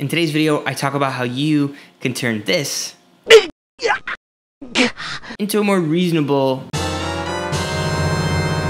In today's video, I talk about how you can turn this into a more reasonable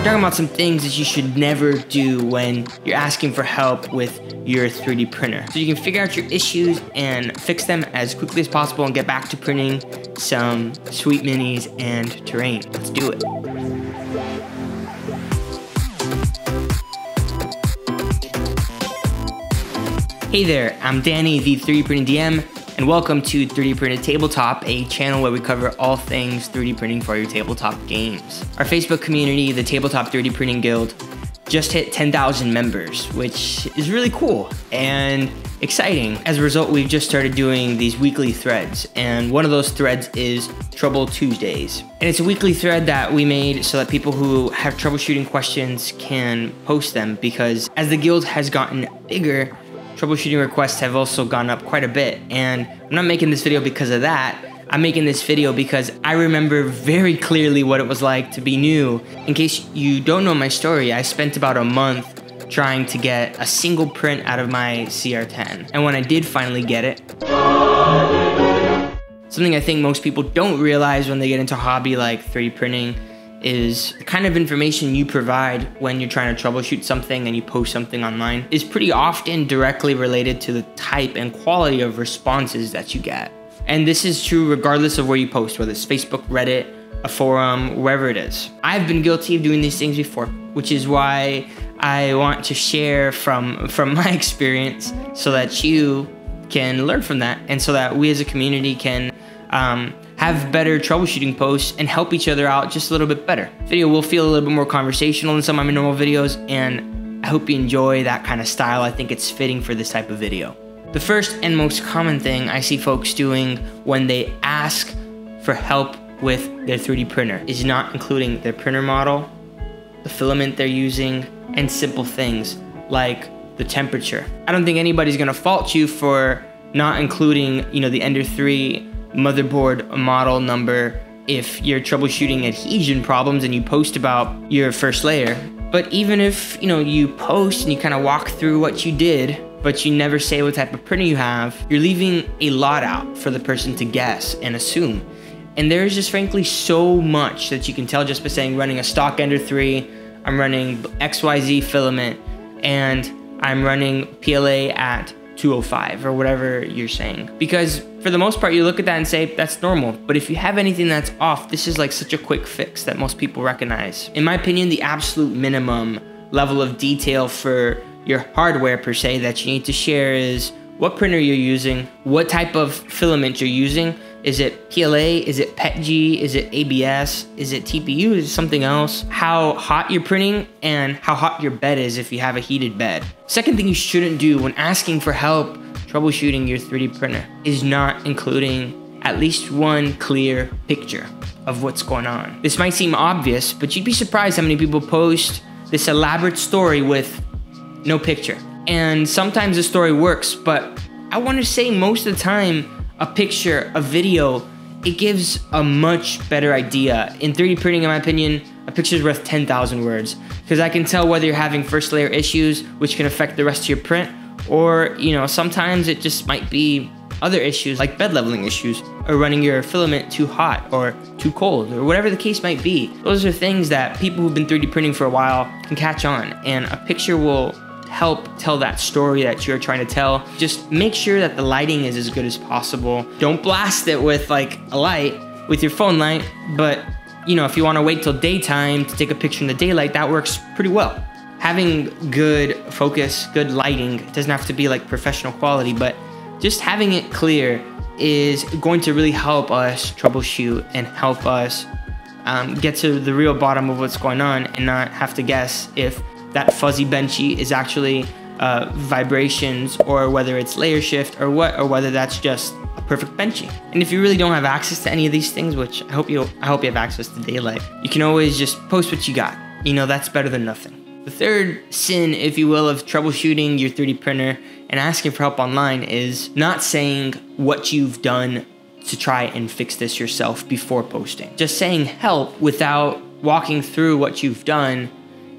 we're talking about some things that you should never do when you're asking for help with your 3D printer. So you can figure out your issues and fix them as quickly as possible and get back to printing some sweet minis and terrain. Let's do it. Hey there, I'm Danny, the 3D Printing DM, and welcome to 3D Printed Tabletop, a channel where we cover all things 3D printing for your tabletop games. Our Facebook community, the Tabletop 3D Printing Guild, just hit 10,000 members, which is really cool and exciting. As a result, we've just started doing these weekly threads, and one of those threads is Trouble Tuesdays. And it's a weekly thread that we made so that people who have troubleshooting questions can post them because as the guild has gotten bigger, troubleshooting requests have also gone up quite a bit. And I'm not making this video because of that. I'm making this video because I remember very clearly what it was like to be new. In case you don't know my story, I spent about a month trying to get a single print out of my CR10. And when I did finally get it, something I think most people don't realize when they get into a hobby like 3D printing is the kind of information you provide when you're trying to troubleshoot something and you post something online is pretty often directly related to the type and quality of responses that you get. And this is true regardless of where you post, whether it's Facebook, Reddit, a forum, wherever it is. I've been guilty of doing these things before, which is why I want to share from from my experience so that you can learn from that and so that we as a community can um, have better troubleshooting posts, and help each other out just a little bit better. Video will feel a little bit more conversational than some of my normal videos, and I hope you enjoy that kind of style. I think it's fitting for this type of video. The first and most common thing I see folks doing when they ask for help with their 3D printer is not including their printer model, the filament they're using, and simple things like the temperature. I don't think anybody's gonna fault you for not including, you know, the Ender 3 motherboard model number if you're troubleshooting adhesion problems and you post about your first layer. But even if, you know, you post and you kind of walk through what you did, but you never say what type of printer you have, you're leaving a lot out for the person to guess and assume. And there's just frankly so much that you can tell just by saying running a stock Ender 3, I'm running XYZ filament, and I'm running PLA at 205 or whatever you're saying. Because for the most part, you look at that and say, that's normal. But if you have anything that's off, this is like such a quick fix that most people recognize. In my opinion, the absolute minimum level of detail for your hardware per se that you need to share is what printer you're using, what type of filament you're using, is it PLA? Is it PETG? Is it ABS? Is it TPU? Is it something else? How hot you're printing and how hot your bed is if you have a heated bed. Second thing you shouldn't do when asking for help troubleshooting your 3D printer is not including at least one clear picture of what's going on. This might seem obvious, but you'd be surprised how many people post this elaborate story with no picture. And sometimes the story works, but I want to say most of the time, a picture, a video, it gives a much better idea. In 3D printing, in my opinion, a picture is worth 10,000 words because I can tell whether you're having first layer issues, which can affect the rest of your print, or, you know, sometimes it just might be other issues like bed leveling issues or running your filament too hot or too cold or whatever the case might be. Those are things that people who've been 3D printing for a while can catch on and a picture will help tell that story that you're trying to tell. Just make sure that the lighting is as good as possible. Don't blast it with like a light with your phone light, but you know, if you want to wait till daytime to take a picture in the daylight, that works pretty well. Having good focus, good lighting, doesn't have to be like professional quality, but just having it clear is going to really help us troubleshoot and help us um, get to the real bottom of what's going on and not have to guess if that fuzzy benchy is actually uh, vibrations or whether it's layer shift or what, or whether that's just a perfect benchy. And if you really don't have access to any of these things, which I hope you, I hope you have access to daylight, you can always just post what you got. You know, that's better than nothing. The third sin, if you will, of troubleshooting your 3D printer and asking for help online is not saying what you've done to try and fix this yourself before posting. Just saying help without walking through what you've done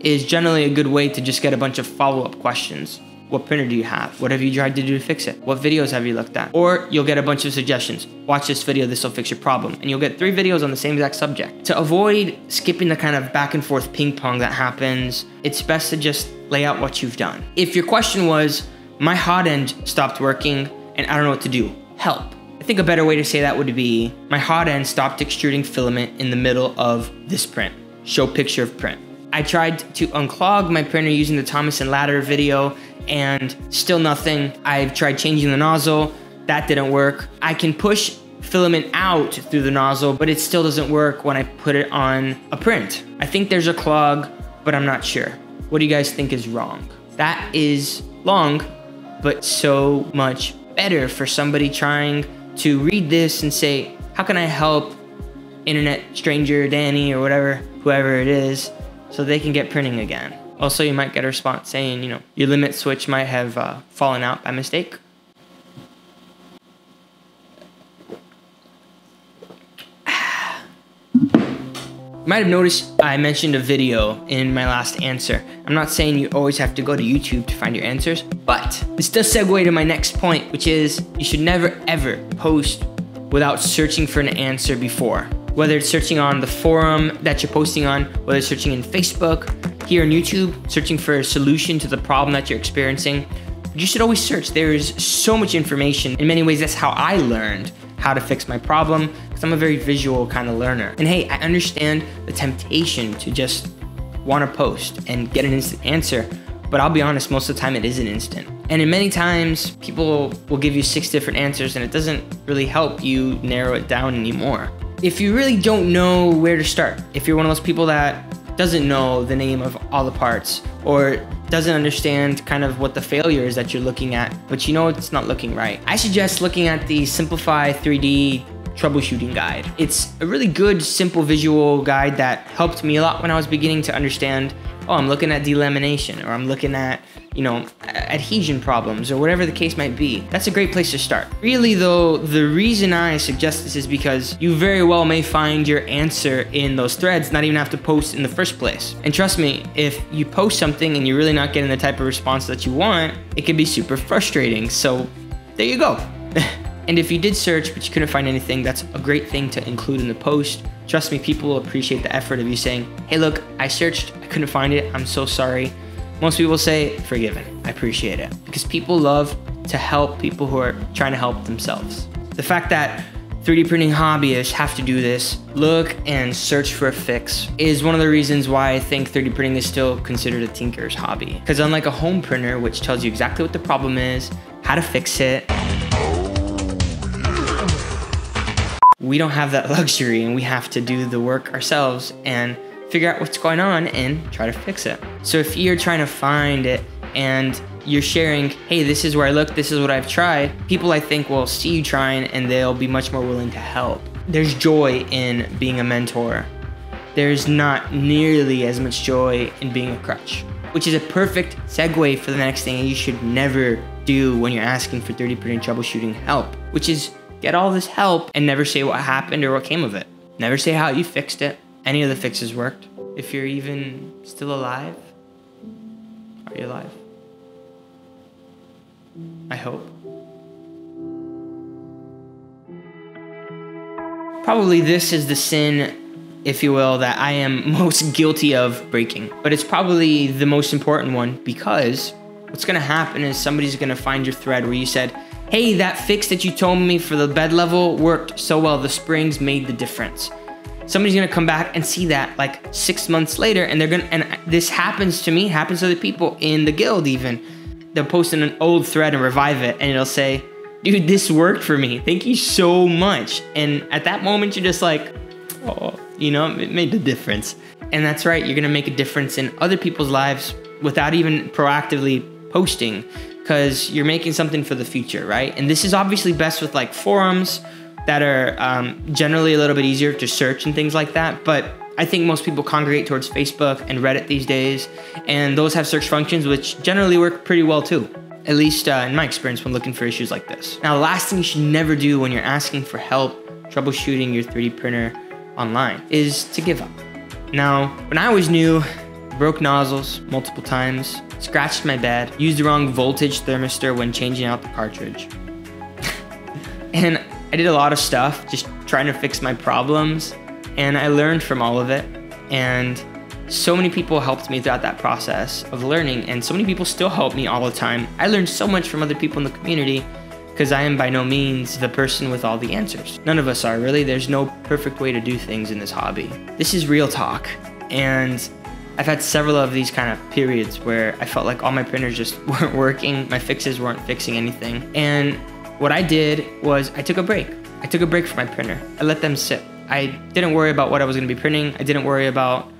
is generally a good way to just get a bunch of follow up questions. What printer do you have? What have you tried to do to fix it? What videos have you looked at? Or you'll get a bunch of suggestions. Watch this video, this will fix your problem. And you'll get three videos on the same exact subject. To avoid skipping the kind of back and forth ping pong that happens, it's best to just lay out what you've done. If your question was, my hot end stopped working and I don't know what to do, help. I think a better way to say that would be, my hot end stopped extruding filament in the middle of this print. Show picture of print. I tried to unclog my printer using the Thomas Sanladerer video and still nothing. I've tried changing the nozzle, that didn't work. I can push filament out through the nozzle, but it still doesn't work when I put it on a print. I think there's a clog, but I'm not sure. What do you guys think is wrong? That is long, but so much better for somebody trying to read this and say, how can I help internet stranger Danny or whatever, whoever it is, so they can get printing again. Also, you might get a response saying, you know, your limit switch might have uh, fallen out by mistake. You might have noticed I mentioned a video in my last answer. I'm not saying you always have to go to YouTube to find your answers, but this does segue to my next point, which is you should never ever post without searching for an answer before whether it's searching on the forum that you're posting on, whether it's searching in Facebook, here on YouTube, searching for a solution to the problem that you're experiencing, you should always search. There is so much information. In many ways, that's how I learned how to fix my problem because I'm a very visual kind of learner. And hey, I understand the temptation to just want to post and get an instant answer, but I'll be honest, most of the time it isn't instant. And in many times, people will give you six different answers and it doesn't really help you narrow it down anymore if you really don't know where to start, if you're one of those people that doesn't know the name of all the parts or doesn't understand kind of what the failure is that you're looking at, but you know it's not looking right, I suggest looking at the Simplify 3D troubleshooting guide. It's a really good, simple visual guide that helped me a lot when I was beginning to understand, oh, I'm looking at delamination or I'm looking at you know, adhesion problems or whatever the case might be. That's a great place to start. Really though, the reason I suggest this is because you very well may find your answer in those threads, not even have to post in the first place. And trust me, if you post something and you're really not getting the type of response that you want, it can be super frustrating. So there you go. and if you did search but you couldn't find anything, that's a great thing to include in the post. Trust me, people will appreciate the effort of you saying, hey look, I searched, I couldn't find it, I'm so sorry. Most people say forgiven. I appreciate it because people love to help people who are trying to help themselves. The fact that 3D printing hobbyists have to do this, look and search for a fix, is one of the reasons why I think 3D printing is still considered a tinker's hobby. Because unlike a home printer, which tells you exactly what the problem is, how to fix it, we don't have that luxury and we have to do the work ourselves and figure out what's going on and try to fix it. So if you're trying to find it and you're sharing, hey, this is where I look, this is what I've tried, people I think will see you trying and they'll be much more willing to help. There's joy in being a mentor. There's not nearly as much joy in being a crutch, which is a perfect segue for the next thing you should never do when you're asking for 3D printing troubleshooting help, which is get all this help and never say what happened or what came of it. Never say how you fixed it any of the fixes worked. If you're even still alive, are you alive? I hope. Probably this is the sin, if you will, that I am most guilty of breaking. But it's probably the most important one because what's gonna happen is somebody's gonna find your thread where you said, hey, that fix that you told me for the bed level worked so well, the springs made the difference somebody's gonna come back and see that like six months later and they're gonna and this happens to me happens to other people in the guild even. They'll post in an old thread and revive it and it'll say dude this worked for me. Thank you so much. And at that moment you're just like oh you know it made the difference. And that's right you're gonna make a difference in other people's lives without even proactively posting because you're making something for the future right? And this is obviously best with like forums that are um, generally a little bit easier to search and things like that. But I think most people congregate towards Facebook and Reddit these days, and those have search functions which generally work pretty well too. At least uh, in my experience when looking for issues like this. Now, the last thing you should never do when you're asking for help troubleshooting your 3D printer online is to give up. Now, when I was new, broke nozzles multiple times, scratched my bed, used the wrong voltage thermistor when changing out the cartridge. and I did a lot of stuff just trying to fix my problems, and I learned from all of it. And so many people helped me throughout that process of learning, and so many people still help me all the time. I learned so much from other people in the community because I am by no means the person with all the answers. None of us are, really. There's no perfect way to do things in this hobby. This is real talk, and I've had several of these kind of periods where I felt like all my printers just weren't working, my fixes weren't fixing anything. And what I did was I took a break. I took a break from my printer. I let them sit. I didn't worry about what I was going to be printing. I didn't worry about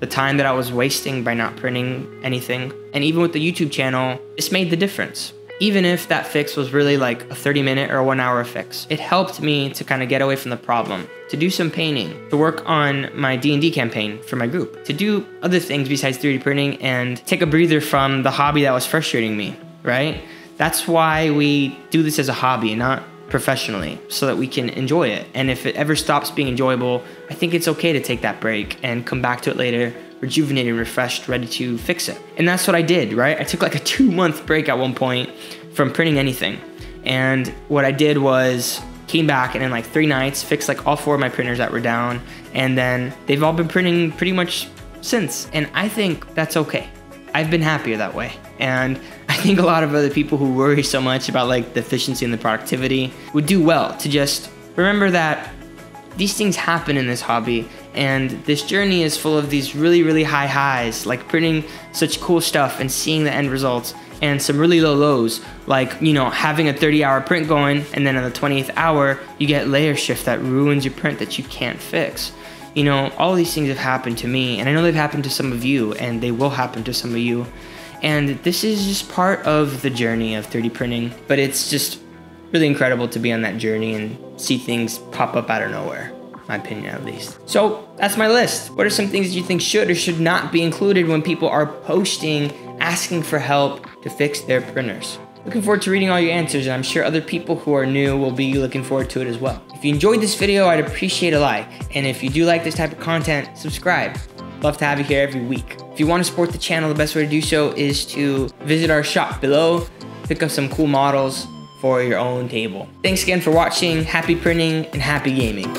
the time that I was wasting by not printing anything. And even with the YouTube channel, this made the difference even if that fix was really like a 30 minute or one hour fix. It helped me to kind of get away from the problem, to do some painting, to work on my D&D campaign for my group, to do other things besides 3D printing and take a breather from the hobby that was frustrating me, right? That's why we do this as a hobby, not professionally, so that we can enjoy it. And if it ever stops being enjoyable, I think it's okay to take that break and come back to it later rejuvenated, refreshed, ready to fix it. And that's what I did, right? I took like a two month break at one point from printing anything. And what I did was came back and in like three nights fixed like all four of my printers that were down. And then they've all been printing pretty much since. And I think that's okay. I've been happier that way. And think a lot of other people who worry so much about like the efficiency and the productivity would do well to just remember that these things happen in this hobby and this journey is full of these really really high highs like printing such cool stuff and seeing the end results and some really low lows like you know having a 30 hour print going and then on the 20th hour you get layer shift that ruins your print that you can't fix. You know all these things have happened to me and i know they've happened to some of you and they will happen to some of you and this is just part of the journey of 3d printing but it's just really incredible to be on that journey and see things pop up out of nowhere my opinion at least. So that's my list. What are some things you think should or should not be included when people are posting asking for help to fix their printers? Looking forward to reading all your answers, and I'm sure other people who are new will be looking forward to it as well. If you enjoyed this video, I'd appreciate a like. And if you do like this type of content, subscribe. Love to have you here every week. If you want to support the channel, the best way to do so is to visit our shop below, pick up some cool models for your own table. Thanks again for watching, happy printing, and happy gaming.